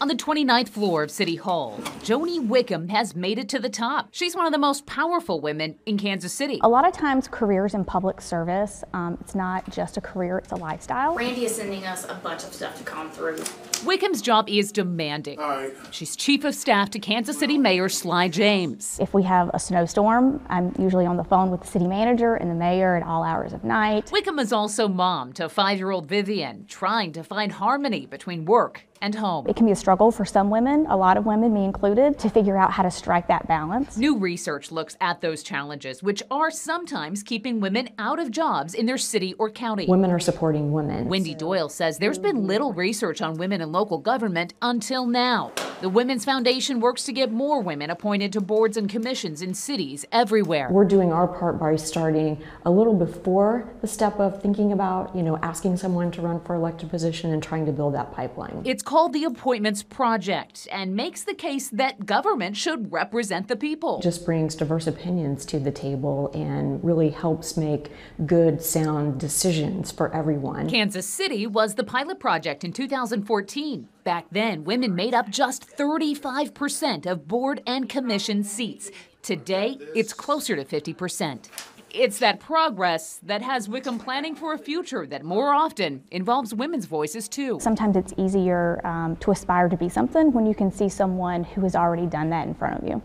On the 29th floor of City Hall, Joni Wickham has made it to the top. She's one of the most powerful women in Kansas City. A lot of times, careers in public service, um, it's not just a career, it's a lifestyle. Randy is sending us a bunch of stuff to come through. Wickham's job is demanding. She's chief of staff to Kansas City Mayor Sly James. If we have a snowstorm, I'm usually on the phone with the city manager and the mayor at all hours of night. Wickham is also mom to five year old Vivian, trying to find harmony between work and home. It can be a struggle for some women, a lot of women, me included, to figure out how to strike that balance. New research looks at those challenges, which are sometimes keeping women out of jobs in their city or county. Women are supporting women. Wendy Doyle says there's been little research on women in local government until now. The Women's Foundation works to get more women appointed to boards and commissions in cities everywhere. We're doing our part by starting a little before the step of thinking about, you know, asking someone to run for elected position and trying to build that pipeline. It's called the Appointments Project and makes the case that government should represent the people. Just brings diverse opinions to the table and really helps make good, sound decisions for everyone. Kansas City was the pilot project in 2014. Back then, women made up just 35% of board and commission seats. Today, it's closer to 50%. It's that progress that has Wickham planning for a future that more often involves women's voices too. Sometimes it's easier um, to aspire to be something when you can see someone who has already done that in front of you.